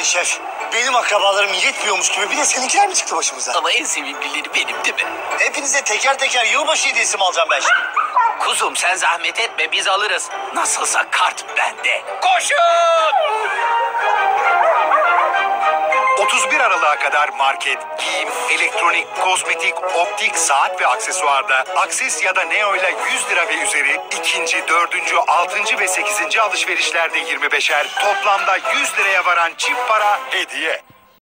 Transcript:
Yani şef benim akrabalarım yetmiyormuş gibi bir de seninkiler mi çıktı başımıza? Ama en sevimlileri benim değil mi? Hepinize teker teker yılbaşı hediyesi mi alacağım ben şimdi? Kuzum sen zahmet etme biz alırız. Nasılsa kart bende. Koşun! 31 Aralık'a kadar market, giyim, elektronik, kozmetik, optik, saat ve aksesuarda Akses ya da Neo ile 100 lira ve üzeri ikinci, dördüncü, altıncı ve sekizinci alışverişlerde 25'er toplamda 100 liraya varan çift para hediye.